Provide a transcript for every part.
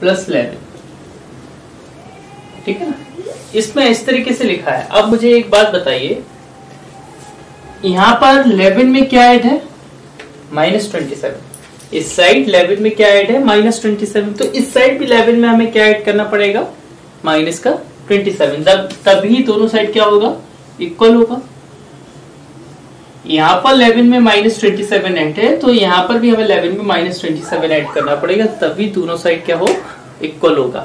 Plus eleven. ठीक है ना? इसमें इस तरीके से लिखा है। अब मुझे एक बात बताइए। यहाँ पर इलेवन में क्या ऐड है? Minus twenty seven. इस साइड इलेवन में क्या ऐड है? Minus twenty seven. तो इस साइड भी इलेवन में हमें क्या ऐड करना पड़ेगा? माइनस का ट्वेंटी सेवन। तभी दोनों साइड क्या होगा? इक्वल होगा। यहाँ पर 11 में माइनस ट्वेंटी सेवन एड है तो यहाँ पर भी हमें 11 में माइनस ट्वेंटी सेवन एड करना पड़ेगा, तभी दोनों साइड क्या हो? इक्वल होगा।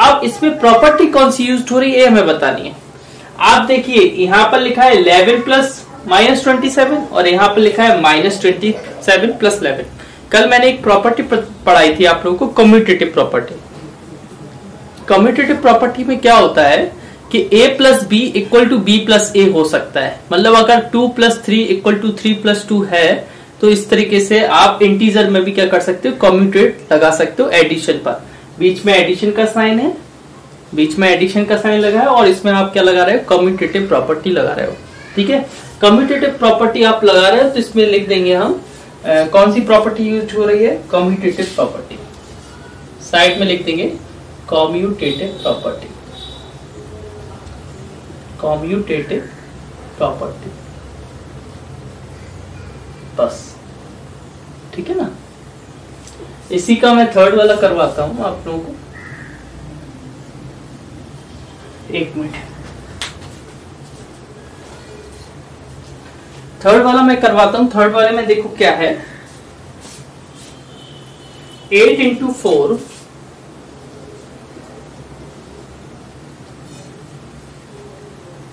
अब इसमें प्रॉपर्टी कौन सी यूज़ हो रही है हमें बतानी है। आप देखिए, यहाँ पर लिखा है 11 प्लस माइनस ट्वेंटी सेवन और यहाँ पर लिखा है minus twenty seven plus eleven कल मैंने एक प्रॉपर्टी पढ़ाई थी आप लोगों को कम्यूटेटिव प्रॉपर्टी कम्यूटेटिव प्रॉपर्टी में क्या होता है कि a plus B equal to B plus A हो सकता है। मतलब अगर 2 plus three equal to three plus two है तो इस तरीके से आप इंटीजर में भी क्या कर सकते हो? कम्यूटेट लगा सकते हो एडिशन पर। बीच में एडिशन का साइन है, बीच में एडिशन का साइन लगा है, और इसमें आप क्या लगा रहे हो? कम्यूटेटिव प्रॉपर्टी लगा रहे हो। ठीक है? कम्यूटेटिव प्रॉपर्टी आप लगा रहे हो तो इसमें लिख देंगे हम कौन सी प्रॉपर्टी यूज़ हो रही है? कम्यूटेटिव प्रॉपर्टी साइड में लिख देंगे कॉम्यूटेटिव प्रॉपर्टी कॉम्यूटेटिव प्रॉपर्टी बस। ठीक है ना? इसी का मैं थर्ड वाला करवाता हूँ आप लोगों को। एक मिनट। थर्ड वाला मैं करवाता हूँ। थर्ड वाले में देखो क्या है। Eight into four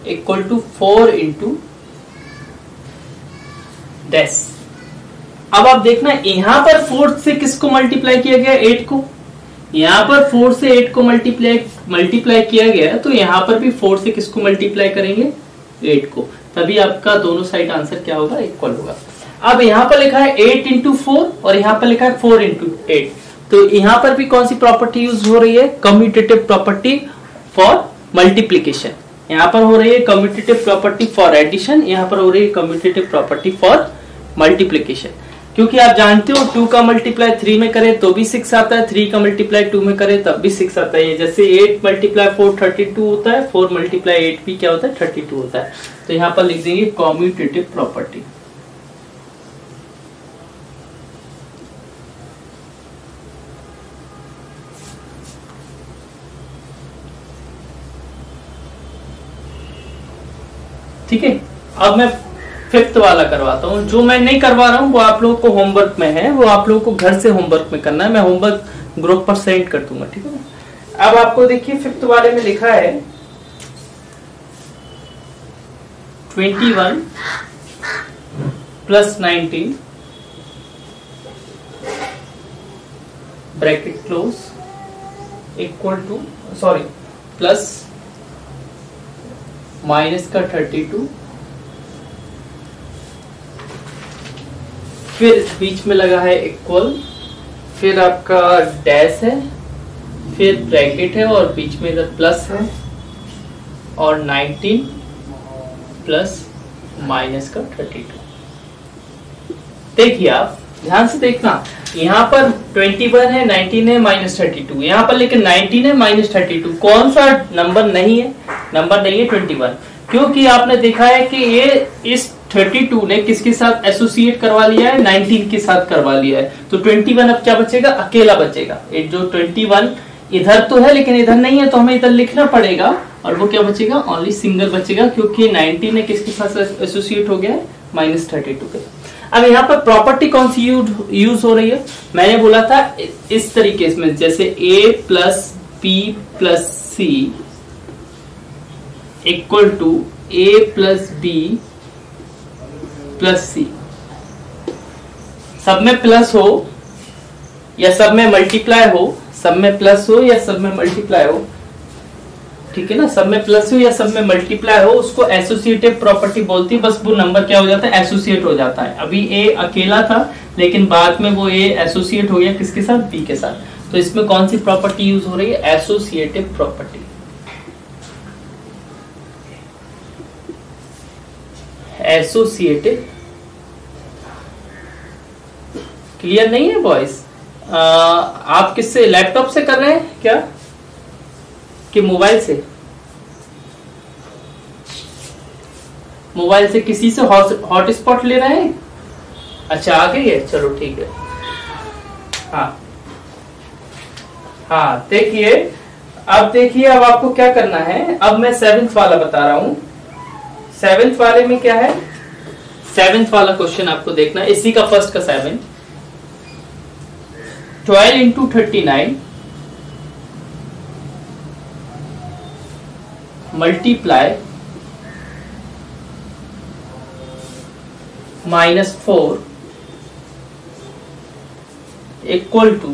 equal to four into डेस अब आप देखना, यहाँ पर फोर से किसको मल्टीप्लाई किया गया? एट को। यहाँ पर फोर से एट को मल्टीप्लाई मल्टीप्लाई किया गया तो यहाँ पर भी फोर से किसको मल्टीप्लाई करेंगे? एट को। तभी आपका दोनों साइड आंसर क्या होगा? इक्वल होगा। अब यहाँ पर लिखा है एट इंटू फोर और यहाँ पर लिखा है फोर इंटू एट तो यहाँ पर भी कौन सी प्रॉपर्टी यूज़ हो रही है? कम्यूटेटिव प्रॉपर्टी फॉर मल्टीप्लीकेशन यहाँ पर हो रही है कम्यूटेटिव प्रॉपर्टी फॉर एडिशन यहाँ पर हो रही है कम्यूटेटिव प्रॉपर्टी फॉर मल्टीप्लीकेशन क्योंकि आप जानते हो टू का मल्टीप्लाई थ्री में करें तो भी सिक्स आता है थ्री का मल्टीप्लाई टू में करें तब भी सिक्स आता है। जैसे eight multiply four thirty two होता है फोर मल्टीप्लाई एट भी क्या होता है थर्टी टू होता है। तो यहाँ पर लिख देंगे कॉम्यूटेटिव प्रॉपर्टी ठीक है? अब मैं फिफ्थ वाला करवाता हूँ। जो मैं नहीं करवा रहा हूँ, वो आप लोगों को होमवर्क में है। वो आप लोगों को घर से होमवर्क में करना है। मैं होमवर्क ग्रुप पर सेंड कर दूँगा, ठीक है? अब आपको देखिए फिफ्थ वाले में लिखा है twenty one plus nineteen bracket close equal to sorry plus minus का थर्टी टू, फिर बीच में लगा है इक्वल, फिर आपका डैश है, फिर ब्रैकेट है और बीच में इधर प्लस है, और 19 प्लस माइनस का 32 देखिए आप, ध्यान से देखना यहाँ पर 21 है 19 है माइनस थर्टी टू यहाँ पर लेकिन 19 है माइनस थर्टी टू कौन सा नंबर नहीं है? नंबर नहीं है 21 क्योंकि आपने देखा है कि ये इस 32 ने किसके साथ एसोसिएट करवा लिया है? 19 के साथ करवा लिया है। तो 21 अब क्या बचेगा? अकेला बचेगा। जो 21 इधर तो है, लेकिन इधर नहीं है तो हमें इधर लिखना पड़ेगा। और वो क्या बचेगा? ओनली सिंगल बचेगा, क्योंकि 19 ने किसके साथ एसोसिएट हो गया है? माइनस थर्टी के अब यहाँ पर प्रॉपर्टी कौन सी यूज़ हो रही है? मैंने बोला था इस तरीके में जैसे a plus B plus C equal to A plus B plus C सब में प्लस हो या सब में मल्टीप्लाई हो, सब में प्लस हो या सब में मल्टीप्लाई हो ठीक है ना? सब में प्लस हो या सब में मल्टीप्लाई हो उसको एसोसिएटिव प्रॉपर्टी बोलती है बस वो नंबर क्या हो जाता है? एसोसिएट हो जाता है। अभी ए अकेला था लेकिन बाद में वो ए एसोसिएट हो गया किसके साथ? बी के साथ। तो इसमें कौन सी प्रॉपर्टी यूज़ हो रही है? एसोसिएटिव प्रॉपर्टी एसोसिएटिव क्लियर नहीं है बॉयज़ आ, आप किससे लैपटॉप से कर रहे हैं क्या? कि मोबाइल से? मोबाइल से किसी से हॉटस्पॉट ले रहे हैं? अच्छा आ गई है। चलो, ठीक है। हाँ। हाँ देखिए, अब देखिए, अब आपको क्या करना है? अब मैं सेवेंथ वाला बता रहा हूँ। सेवेंथ वाले में क्या है? सेवेंथ वाला क्वेश्चन आपको देखना इसी का फ़र्स्ट का seven twelve into thirty nine multiply minus four equal to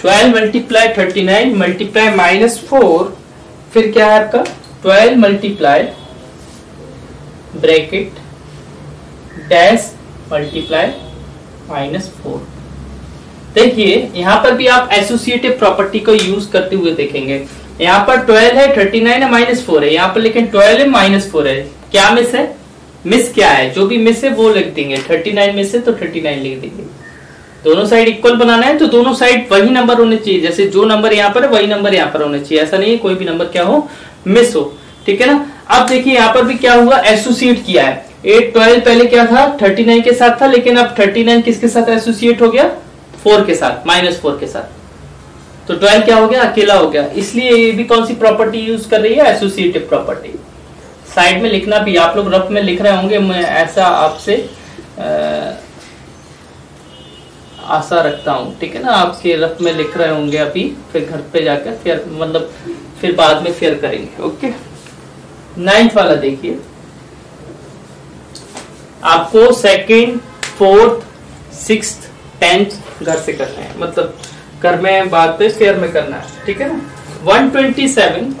twelve multiply thirty nine multiply minus four फिर क्या है आपका? Twelve multiply bracket dash multiply minus four देखिए, यहाँ पर भी आप एसोसिएटिव प्रॉपर्टी को यूज़ करते हुए देखेंगे। यहाँ पर ट्वेल्व है थर्टी नाइन है माइनस फोर है। यहाँ पर लेकिन ट्वेल्व है माइनस फोर है। क्या मिस है? मिस क्या है? जो भी मिस है, वो लिख देंगे। थर्टी नाइन मिस है तो थर्टी नाइन लिख देंगे। दोनों साइड इक्वल बनाना है तो दोनों साइड वही नंबर होने चाहिए। जैसे जो नंबर यहाँ पर है, वही नंबर यहाँ पर होने चाहिए। ऐसा नहीं है, कोई भी नंबर क्या हो मिस हो। ठीक है ना? अब देखिए, यहाँ पर भी क्या हुआ? एसोसिएट किया है। एट, ट्वेल्व पहले क्या था? थर्टी नाइन के साथ था, लेकिन अब थर्टी नाइन किसके साथ एसोसिएट हो गया? फोर के साथ माइनस फोर के साथ। तो ट्वेल्व क्या हो गया? अकेला हो गया। इसलिए ये भी कौन सी प्रॉपर्टी यूज़ कर रही है? एसोसिएटिव प्रॉपर्टी साइड में लिखना भी, आप लोग रफ में लिख रहे होंगे, मैं ऐसा आपसे आशा रखता हूँ। ठीक है ना? आपके रफ में लिख रहे होंगे अभी, फिर घर पे जाकर, फिर मतलब फिर बाद में फेयर करेंगे, ओके? नाइन्थ वाला देखिए। आपको सेकेंड फोर्थ सिक्स टेंथ घर से करना है। मतलब घर में बात तो पे फेयर में करना है, ठीक है ना? 127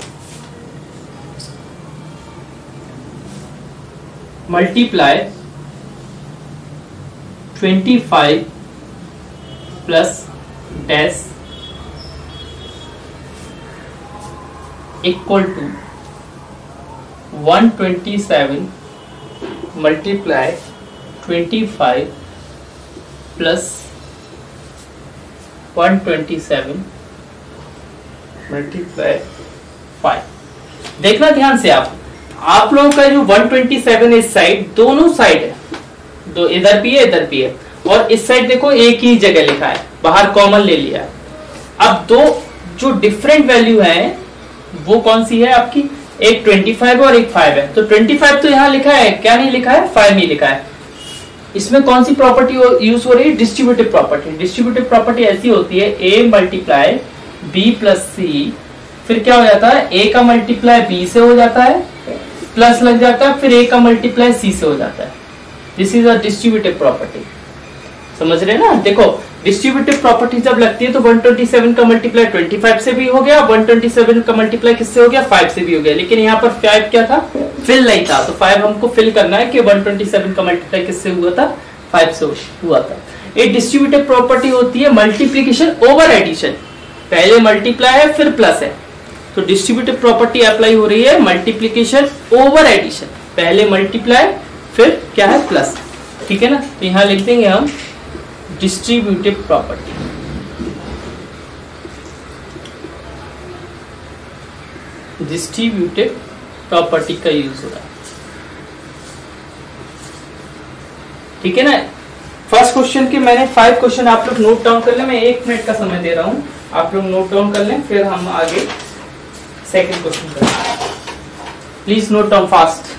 multiply 25 plus dash equal to 127 multiply twenty five plus one twenty seven multiply five देखना ध्यान से आप। आप लोगों का जो 127 सेवन इस साइड दोनों साइड है। दो इधर भी है, इधर भी है। और इस साइड देखो, एक ही जगह लिखा है। बाहर कॉमन ले लिया। अब दो जो डिफरेंट वैल्यू है, वो कौन सी है आपकी? एक 25 और एक 5 है। तो 25 तो यहाँ लिखा है, क्या नहीं लिखा है? 5 नहीं लिखा है। इसमें कौन सी प्रॉपर्टी यूज़ हो रही है? डिस्ट्रीब्यूटिव प्रॉपर्टी डिस्ट्रीब्यूटिव प्रॉपर्टी ऐसी होती है A multiply B plus C फिर क्या हो जाता है? ए का मल्टीप्लाई बी से हो जाता है प्लस लग जाता है, फिर ए का मल्टीप्लाई सी से हो जाता है। This is a distributive property समझ रहे ना? देखो डिस्ट्रीब्यूटिव प्रॉपर्टी जब लगती है तो 127 का मल्टीप्लाई 25 से भी हो गया 127 का मल्टीप्लाई किससे हो गया? 5 से भी हो गया। लेकिन यहाँ पर 5 क्या था? फिल नहीं था। तो 5 हमको फिल करना है कि 127 का मल्टीप्लाई किससे हुआ था? 5 से हुआ था। एक डिस्ट्रीब्यूटिव प्रॉपर्टी होती है मल्टीप्लीकेशन ओवर एडिशन पहले मल्टीप्लाई है, फिर प्लस है। तो डिस्ट्रीब्यूटिव प्रॉपर्टी अप्लाई हो रही है मल्टीप्लीकेशन ओवर एडिशन पहले मल्टीप्लाई फिर क्या है? प्लस ठीक है ना? तो यहाँ लिख देंगे हम डिस्ट्रीब्यूटिव प्रॉपर्टी। डिस्ट्रीब्यूटिव प्रॉपर्टी का यूज़ हो रहा है। ठीक है ना? फ़र्स्ट क्वेश्चन के मैंने फाइव क्वेश्चन आप लोग नोट डाउन कर ले। मैं एक मिनट का समय दे रहा हूँ। आप लोग नोट डाउन कर लें, फिर हम आगे सेकंड क्वेश्चन करें please note down fast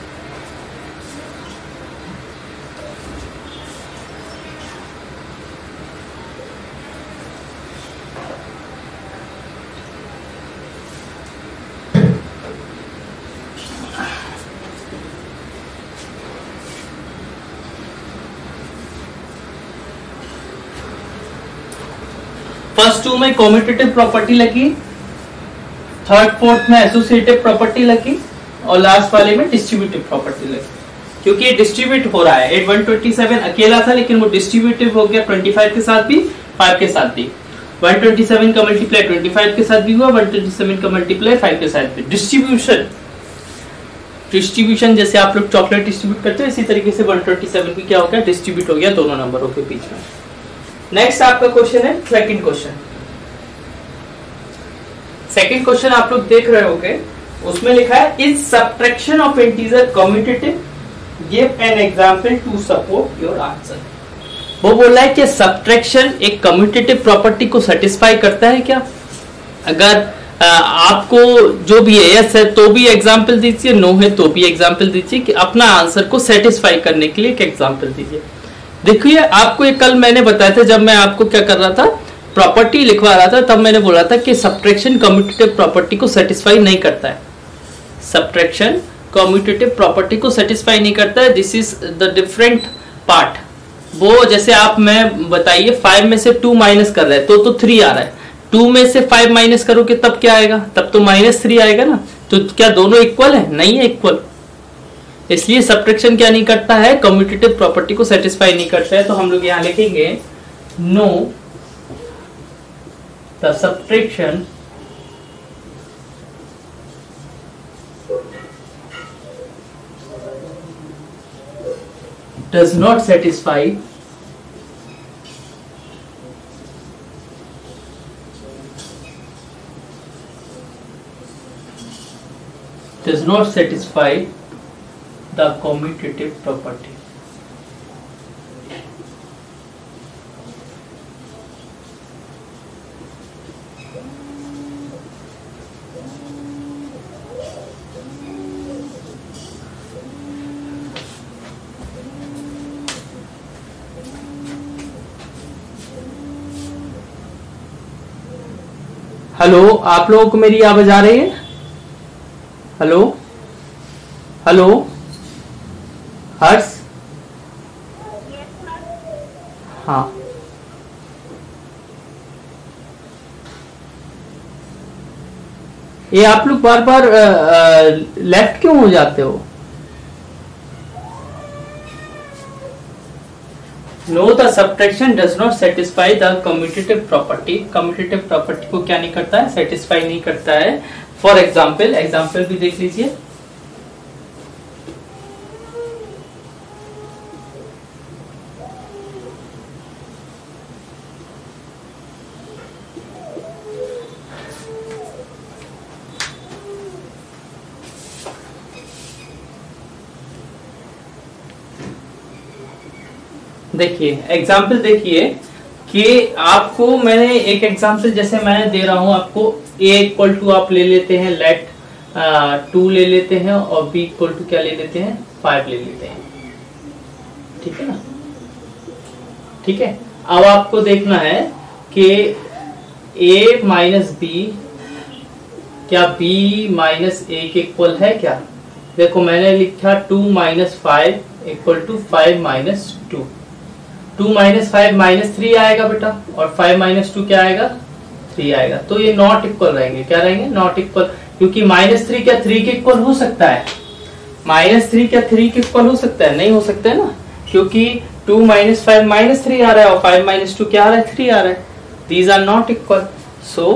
first two में कॉम्यूटेटिव प्रॉपर्टी लगी थर्ड फोर्थ में एसोसिएटिव प्रॉपर्टी लगी, और लास्ट वाले में डिस्ट्रीब्यूटिव प्रॉपर्टी लगी। क्योंकि ये डिस्ट्रीब्यूट हो रहा है एट वन ट्वेंटी सेवन अकेला था, लेकिन वो डिस्ट्रीब्यूटिव हो गया ट्वेंटी फाइव के साथ भी फाइव के साथ भी। 127 का मल्टीप्लाई 25 के साथ भी हुआ 127 का मल्टीप्लाई 5 के साथ भी। डिस्ट्रीब्यूशन डिस्ट्रीब्यूशन जैसे आप लोग चॉकलेट डिस्ट्रीब्यूट करते हो, इसी तरीके से 127 भी क्या हो गया डिस्ट्रीब्यूट हो गया दोनों नंबरों के बीच में। नेक्स्ट आपका क्वेश्चन है सेकंड क्वेश्चन सेकंड क्वेश्चन आप लोग देख रहे होगे, उसमें लिखा है is subtraction of integer commutative give an example to support your answer वो बोल रहा है कि सब्ट्रैक्शन एक कम्यूटेटिव प्रॉपर्टी को सेटिस्फाई करता है क्या? अगर आपको जो भी है यस है तो भी एग्ज़ाम्पल दीजिए नो है तो भी एग्ज़ाम्पल दीजिए, कि अपना आंसर को सेटिस्फाई करने के लिए एक एग्ज़ाम्पल दीजिए। देखिए, आपको ये कल मैंने बताया था, जब मैं आपको क्या कर रहा था प्रॉपर्टी लिखवा रहा था, तब मैंने बोला था कि सब्ट्रैक्शन कम्यूटेटिव प्रॉपर्टी को सेटिस्फाई नहीं करता है। सब्ट्रैक्शन कम्यूटेटिव प्रॉपर्टी को सेटिस्फाई नहीं करता है this is the different part वो जैसे आप मैं बताइए फाइव में से टू माइनस कर रहे हैं तो तो थ्री आ रहा है। टू में से फाइव माइनस करोगे, तब क्या आएगा? तब तो माइनस थ्री आएगा ना। तो क्या दोनों इक्वल है? नहीं है इक्वल इसलिए सब्ट्रैक्शन क्या नहीं करता है? कम्यूटेटिव प्रॉपर्टी को सेटिस्फाई नहीं करता है। तो हम लोग यहाँ लिखेंगे no the subtraction does not satisfy does not satisfy the commutative property. Hello, आप लोगों को मेरी आवाज़ आ रही है? हेलो? हेलो? हर्ष? हाँ। ये आप लोग बार बार लेफ़्ट क्यों हो जाते हो? No the subtraction does not satisfy the commutative property commutative property को क्या नहीं करता है? सेटिस्फाई नहीं करता है। फॉर एग्ज़ाम्पल एग्ज़ाम्पल भी देख लीजिए। देखिए एग्ज़ाम्पल देखिए, कि आपको मैंने एक एग्ज़ाम्पल जैसे मैं दे रहा हूँ, आपको ए इक्वल टू आप ले लेते हैं लेट टू ले लेते हैं और बी इक्वल टू क्या ले लेते हैं? फाइव ले लेते हैं। ठीक है ना? ठीक है? अब आपको देखना है कि ए माइनस बी क्या बी माइनस ए के इक्वल है क्या? देखो, मैंने लिखा two minus five equal to five minus two two minus five minus three आएगा बेटा, और फाइव माइनस टू क्या आएगा? थ्री आएगा। तो ये नॉट इक्वल रहेंगे। क्या रहेंगे? Not equal. क्योंकि माइनस थ्री क्या थ्री के इक्वल हो सकता है? माइनस थ्री क्या थ्री के इक्वल हो सकता है? नहीं हो सकता है ना? क्योंकि two minus five minus three आ रहा है और फाइव माइनस टू क्या आ रहा है? थ्री आ रहा है। These are not equal so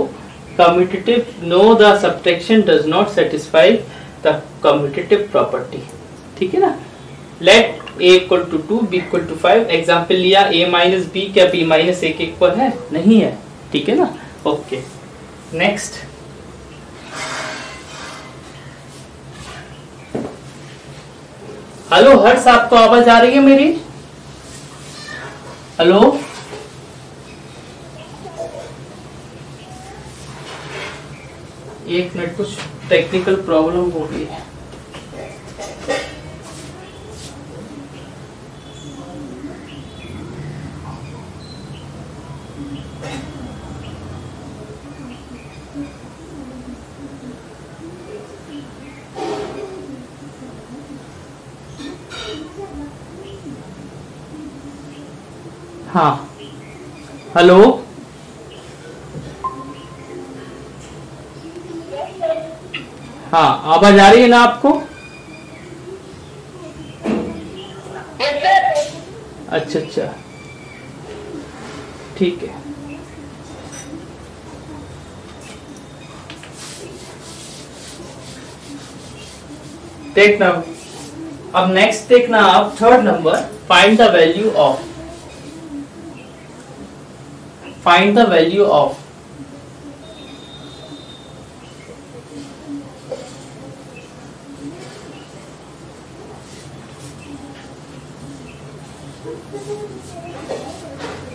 commutative no the subtraction does not satisfy the commutative property ठीक है ना? Let A equal to two B equal to five example लिया ए माइनस बी क्या बी माइनस ए के equal है? नहीं है। ठीक है ना? ओके नेक्स्ट हेलो हर्ष आपको आवाज़ आ रही है मेरी? हेलो एक मिनट, कुछ टेक्निकल प्रॉब्लम हो गई है। हाँ। हेलो? हाँ आवाज़ आ रही है ना आपको? अच्छा अच्छा। ठीक है। देखना। अब नेक्स्ट देखना आप third number find the value of find the value of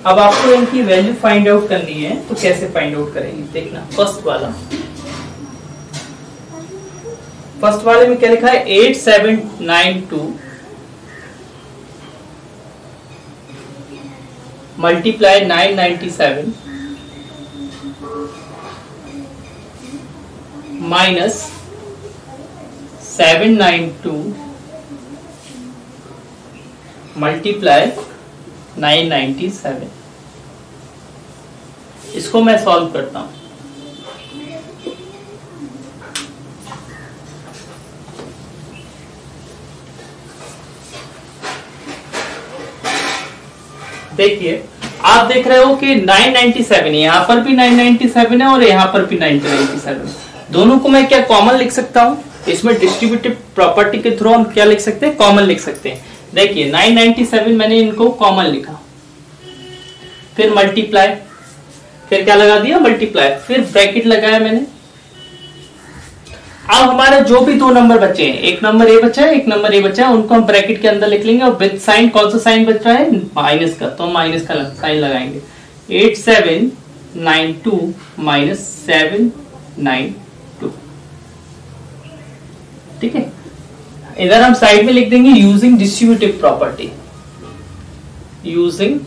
अब आपको इनकी वैल्यू फाइंड आउट करनी है तो कैसे फाइंड आउट करेंगे? देखना फ़र्स्ट वाला। फ़र्स्ट वाले में क्या लिखा है? Eight seven nine two multiply nine ninety seven minus seven nine two multiply nine ninety seven इसको मैं सॉल्व करता हूँ। देखिए, आप देख रहे हो कि 997 यहाँ पर भी 997 है और यहाँ पर भी 997 दोनों को मैं क्या कॉमन लिख सकता हूँ? इसमें डिस्ट्रीब्यूटिव प्रॉपर्टी के थ्रू हम क्या लिख सकते हैं? कॉमन लिख सकते हैं। देखिए 997 मैंने इनको कॉमन लिखा। फिर मल्टीप्लाई फिर क्या लगा दिया? मल्टीप्लाई फिर ब्रैकेट लगाया मैंने। अब हमारे जो भी दो नंबर बचे हैं, एक नंबर ए बचा है, एक नंबर ए बचा है, उनको हम ब्रैकेट के अंदर लिख लेंगे, और विद साइन कौन सा साइन बच रहा है? माइनस का तो माइनस का साइन लगाएँगे। Eight seven nine two minus seven nine two ठीक है? इधर हम साइड में लिख देंगे यूजिंग डिस्ट्रीब्यूटिव प्रॉपर्टी यूजिंग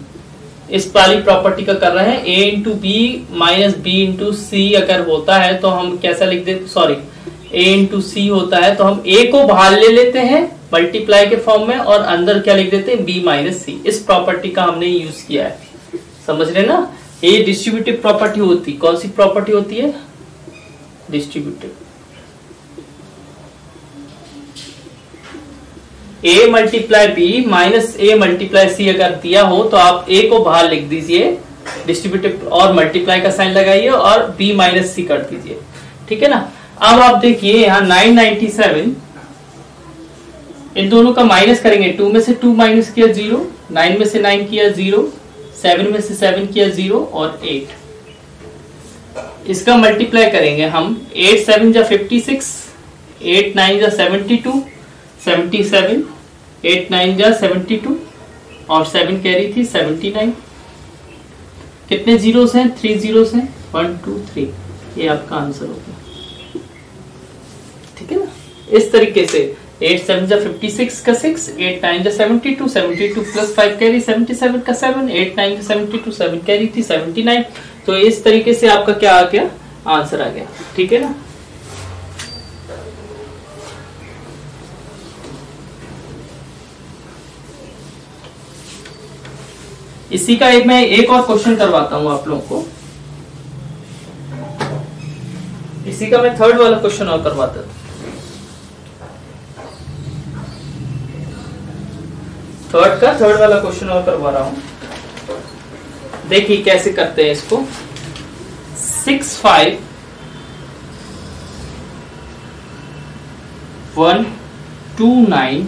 इस वाली प्रॉपर्टी का कर रहे हैं A into B minus B into C अगर होता है तो हम कैसा लिख दे सॉरी ए इंटू सी होता है तो हम ए को बाहर ले लेते हैं मल्टीप्लाई के फॉर्म में, और अंदर क्या लिख देते हैं? बी माइनस सी इस प्रॉपर्टी का हमने यूज़ किया है। समझ रहे ना? ए डिस्ट्रीब्यूटिव प्रॉपर्टी होती, कौन सी प्रॉपर्टी होती है? Distributive A multiply B minus A multiply C अगर दिया हो तो आप ए को बाहर लिख दीजिए। डिस्ट्रीब्यूटिव और मल्टीप्लाई का साइन लगाइए और बी माइनस सी कर दीजिए। ठीक है ना? अब आप देखिए यहाँ 997 इन दोनों का माइनस करेंगे टू में से टू माइनस किया ज़ीरो नाइन में से नाइन किया ज़ीरो सेवन में से सेवन किया ज़ीरो और एट इसका मल्टीप्लाई करेंगे हम एट सेवन जा फिफ्टी सिक्स एट नाइन जा seventy two seventy seven eight nine जा सेवेंटी टू और सेवन कह रही थी सेवेंटी नाइन कितने जीरोस हैं? थ्री जीरोस हैं? वन टू थ्री ये आपका आंसर हो है ना इस तरीके से एट सेवन जा फिफ्टी सिक्स का सिक्स एट नाइन जा seventy two seventy two plus five carry seventy seven का सेवन एट नाइन जा सेवेंटी टू सेवन कैरी थी सेवेंटी नाइन तो इस तरीके से आपका क्या आ गया? आंसर आ गया। ठीक है ना? इसी का एक मैं एक और क्वेश्चन करवाता हूँ आप लोगों को। इसी का मैं थर्ड वाला क्वेश्चन और करवाता था। थर्ड का थर्ड वाला क्वेश्चन और करवा रहा हूँ। देखिए कैसे करते हैं इसको। Six five one two nine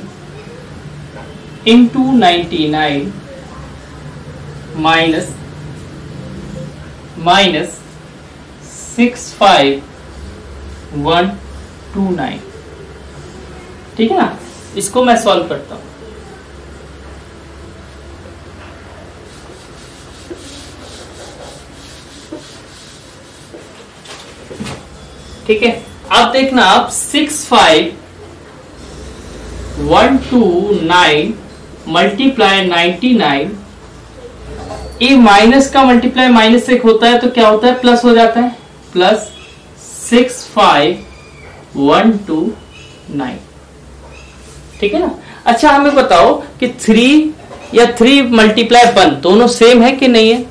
in two ninety nine minus minus six five one two nine ठीक है ना? इसको मैं सॉल्व करता हूँ। ठीक है? अब देखना, आप six five one two nine multiply ninety nine A minus का मल्टीप्लाई माइनस एक होता है तो क्या होता है? प्लस हो जाता है। Plus six five one two nine ठीक है ना? अच्छा हमें बताओ कि थ्री या थ्री मल्टीप्लाई वन दोनों सेम है कि नहीं है?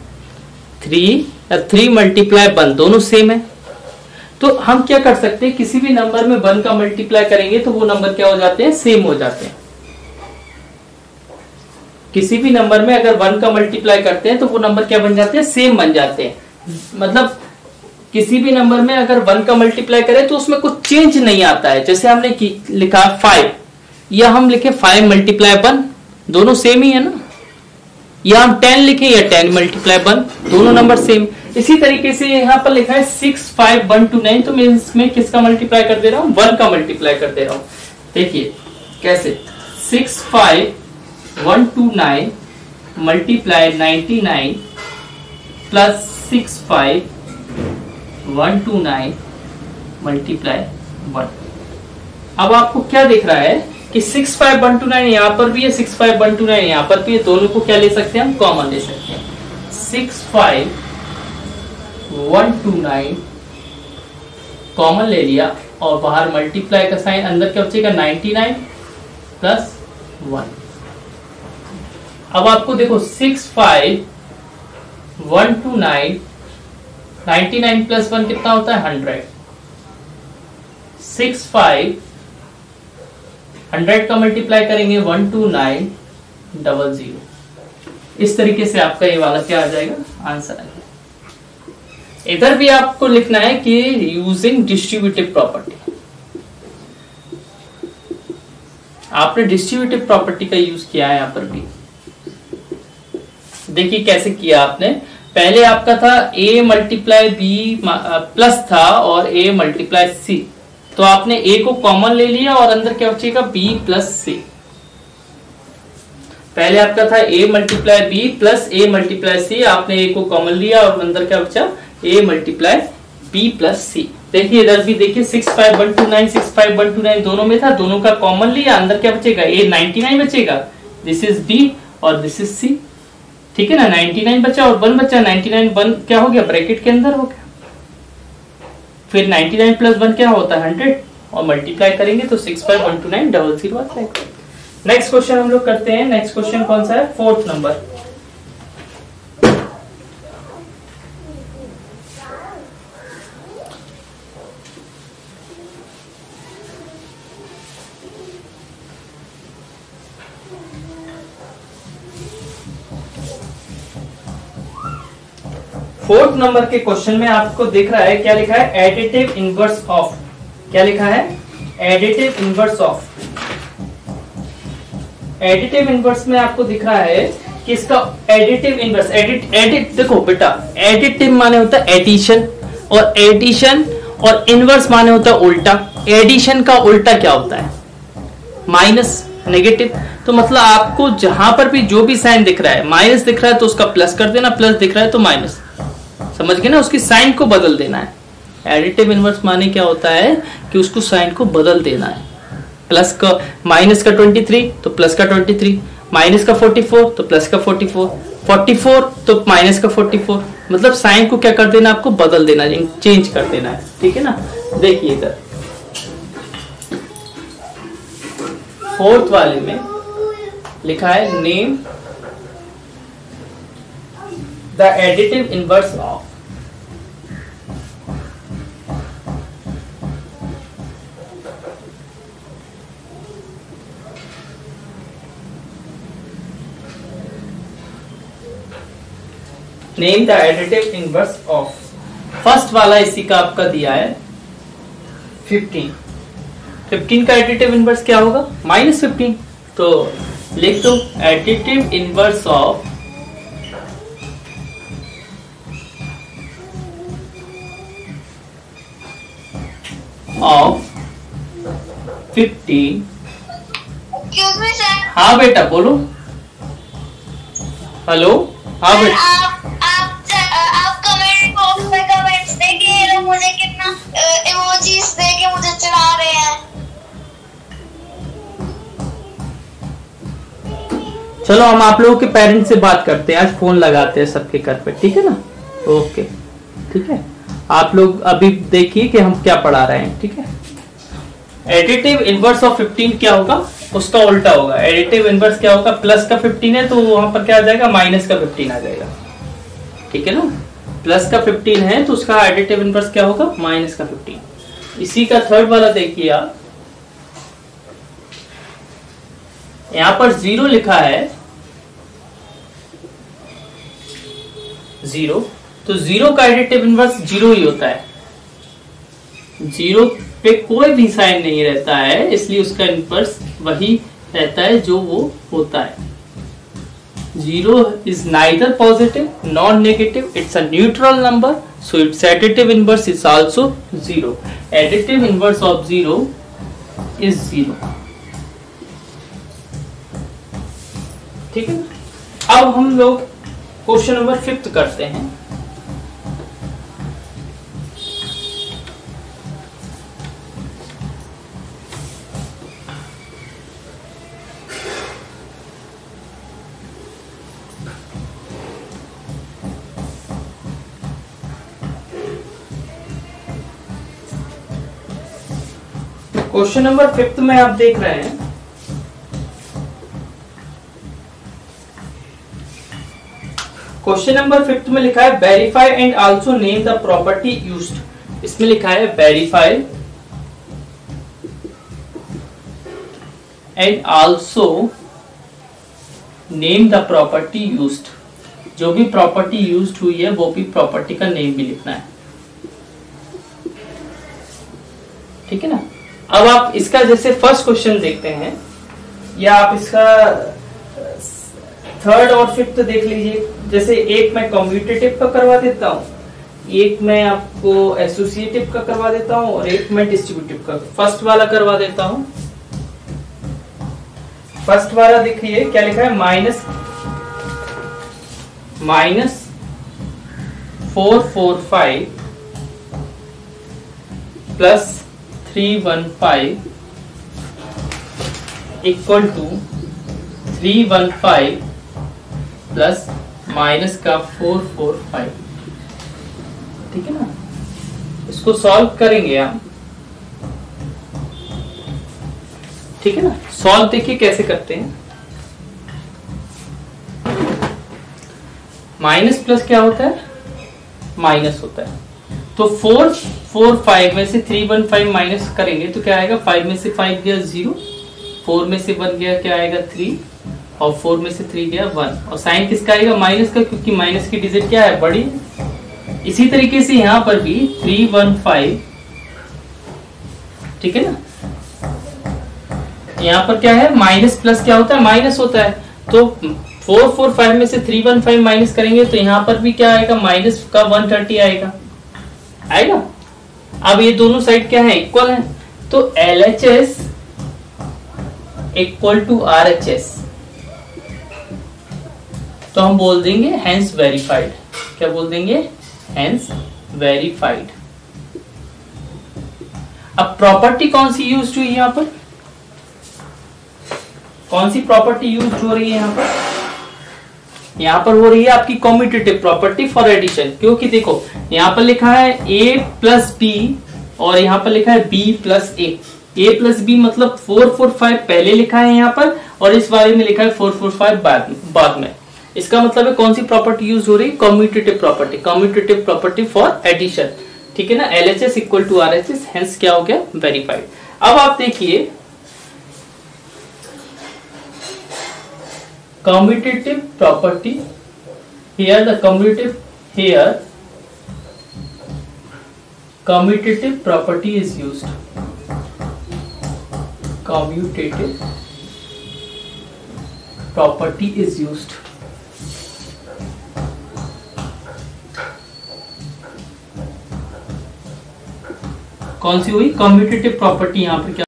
थ्री या थ्री मल्टीप्लाई वन दोनों सेम है। तो हम क्या कर सकते हैं, किसी भी नंबर में वन का मल्टीप्लाई करेंगे तो वो नंबर क्या हो जाते हैं? सेम हो जाते हैं। किसी भी नंबर में अगर वन का मल्टीप्लाई करते हैं तो वो नंबर क्या बन जाते हैं? सेम बन जाते हैं। मतलब किसी भी नंबर में अगर वन का मल्टीप्लाई करें तो उसमें कुछ चेंज नहीं आता है। जैसे हमने लिखा फाइव या हम लिखे फाइव मल्टीप्लाई वन दोनों सेम ही है ना? या हम टेन लिखे या टेन मल्टीप्लाई वन दोनों नंबर सेम इसी तरीके से यहाँ पर लिखा है six five one two nine तो मैं इसमें किसका मल्टीप्लाई कर दे रहा हूँ? वन का मल्टीप्लाई कर दे रहा हूँ। देखिए, कैसे? Six five one two nine multiply ninety nine plus six five one two nine multiply one अब आपको क्या दिख रहा है कि six five one two nine यहाँ पर भी है six five one two nine यहाँ पर भी है, दोनों को क्या ले सकते हैं? हम कॉमन ले सकते हैं। Six five one two nine common ले लिया और बाहर मल्टीप्लाई का साइन अंदर क्या बचेगा? नाइनटी नाइन प्लस वन अब आपको देखो six five one two nine ninety nine plus one कितना होता है? हंड्रेड सिक्स फाइव हंड्रेड का मल्टीप्लाई करेंगे one two nine double zero इस तरीके से आपका ये वाला क्या आ जाएगा? आंसर आएगा। इधर भी आपको लिखना है कि यूजिंग डिस्ट्रीब्यूटिव प्रॉपर्टी आपने डिस्ट्रीब्यूटिव प्रॉपर्टी का यूज़ किया है यहाँ पर भी। देखिए कैसे किया आपने। पहले आपका था a मल्टीप्लाई बी प्लस था और a मल्टीप्लाई सी तो आपने a को कॉमन ले लिया और अंदर क्या बचेगा? B प्लस सी पहले आपका था a multiply B plus A multiply C आपने a को कॉमन लिया और अंदर क्या बचा? A multiply B plus C देखिए इधर भी देखिए six five one two nine six five one two nine दोनों में था, दोनों का कॉमन लिया, अंदर क्या बचेगा? ए नाइनटी नाइन बचेगा। दिस इज़ बी और दिस इज़ सी ठीक है ना? नाइनटी नाइन बचा और वन बचा नाइनटी नाइन वन क्या हो गया? ब्रैकेट के अंदर हो गया। फिर नाइनटी नाइन प्लस वन क्या होता? है हंड्रेड और मल्टीप्लाई करेंगे तो six five one two nine double zero next question हम लोग करते हैं। नेक्स्ट क्वेश्चन कौन सा है? फोर्थ नंबर फोर्थ नंबर के क्वेश्चन में आपको दिख रहा है, क्या लिखा है? एडिटिव इनवर्स ऑफ़ क्या लिखा है? Additive inverse of additive inverse में आपको दिख रहा है कि इसका एडिटिव इनवर्स एडिट एडिट देखो बेटा एडिटिव माने होता है एडिशन और एडिशन और इनवर्स माने होता है उल्टा। एडिशन का उल्टा क्या होता है? माइनस नेगेटिव तो मतलब आपको जहाँ पर भी जो भी साइन दिख रहा है माइनस दिख रहा है तो उसका प्लस कर देना प्लस दिख रहा है तो माइनस समझ गए ना, उसकी साइन को बदल देना है। एडिटिव इनवर्स माने क्या होता है कि उसको साइन को बदल देना है। प्लस का माइनस का 23 तो प्लस का 23 माइनस का 44 तो प्लस का 44 44 तो माइनस का 44 मतलब साइन को क्या कर देना आपको? बदल देना चेंज कर देना है, ठीक है ना? देखिए इधर। फोर्थ वाले में लिखा है name the additive inverse of name the additive inverse of first वाला इसी का आपका दिया है 15 15 का एडिटिव इनवर्स क्या होगा? माइनस फिफ्टीन तो लिख दो additive inverse of of fifteen हाँ बेटा बोलो। हेलो हाँ बेटा। देके मुझे चढ़ा रहे हैं। चलो, हम आप लोगों के पेरेंट्स से बात करते हैं। आज फ़ोन लगाते हैं सबके घर पे, ठीक है ना? ओके ठीक है? आप लोग अभी देखिए कि हम क्या पढ़ा रहे हैं, ठीक है? एडिटिव इनवर्स ऑफ़ 15 क्या होगा? उसका उल्टा होगा। एडिटिव इनवर्स क्या होगा? प्लस का 15 है तो वहाँ पर क्या आ जाएगा? माइनस का 15 आ जाएगा। ठीक है ना? प्लस का 15 है तो उसका एडिटिव इनवर्स क्या होगा? माइनस का 15 इसी का थर्ड वाला देखिए आप। यहाँ पर ज़ीरो लिखा है। ज़ीरो तो ज़ीरो का एडिटिव इनवर्स ज़ीरो ही होता है। ज़ीरो पे कोई भी साइन नहीं रहता है, इसलिए उसका इनवर्स वही रहता है जो वो होता है। Zero is neither positive non negative it's a neutral number so its additive inverse is also zero additive inverse of zero is zero ठीक है? अब हम लोग क्वेश्चन नंबर फिफ्थ करते हैं। क्वेश्चन नंबर फिफ्थ में आप देख रहे हैं। क्वेश्चन नंबर फिफ्थ में लिखा है verify and also name the property used इसमें लिखा है verify and also name the property used जो भी प्रॉपर्टी यूज्ड हुई है, वो भी प्रॉपर्टी का नेम भी लिखना है। ठीक है ना? अब आप इसका जैसे फ़र्स्ट क्वेश्चन देखते हैं, या आप इसका थर्ड और फिफ्थ देख लीजिए। जैसे एक मैं कॉम्पिटेटिव का करवा देता हूँ, एक मैं आपको एसोसिएटिव का करवा देता हूँ, और एक मैं डिस्ट्रीब्यूटिव का। फ़र्स्ट वाला करवा देता हूँ। फ़र्स्ट वाला देखिए, क्या लिखा है? Minus minus four four five plus three one five equal to three one five plus minus का फोर फोर फाइव ठीक है ना? इसको सॉल्व करेंगे हम। ठीक है ना? सॉल्व देखिए कैसे करते हैं। माइनस प्लस क्या होता है? माइनस होता है। तो फोर फोर फाइव में से थ्री वन फाइव माइनस करेंगे तो क्या आएगा? फाइव में से फाइव गया ज़ीरो फोर में से वन गया क्या आएगा? थ्री और फोर में से थ्री गया वन और साइन किसका आएगा? माइनस का, क्योंकि माइनस की डिजिट क्या है? बड़ी। इसी तरीके से यहाँ पर भी थ्री वन फाइव ठीक है ना? यहाँ पर क्या है? माइनस प्लस क्या होता है? माइनस होता है। तो फोर फोर फाइव में से थ्री वन फाइव माइनस करेंगे तो यहाँ पर भी क्या आएगा? माइनस का वन थर्टी आएगा। आएगा? अब ये दोनों साइड क्या है? इक्वल है। तो L H S equal to R H S तो हम बोल देंगे हैंस वेरीफाइड क्या बोल देंगे? हैंस वेरीफाइड अब प्रॉपर्टी कौन सी यूज़ हुई यहाँ पर? कौन सी प्रॉपर्टी यूज़ हो रही है यहाँ पर? यहाँ पर हो रही है आपकी कॉम्पिटेटिव प्रॉपर्टी फॉर एडिशन क्योंकि देखो, यहाँ पर लिखा है ए प्लस बी और यहाँ पर लिखा है B plus A A plus B मतलब फोर फोर फाइव पहले लिखा है यहाँ पर और इस बारे में लिखा है फोर फोर फाइव बाद में। इसका मतलब है कौन सी प्रॉपर्टी यूज़ हो रही? है commutative property commutative property for addition ठीक है ना? L H S equal to R H S hence क्या हो गया? वेरीफाइड अब आप देखिए commutative property here the commutative here commutative property is used commutative property is used कौन सी हुई कम्यूटेटिव प्रॉपर्टी यहाँ पर क्या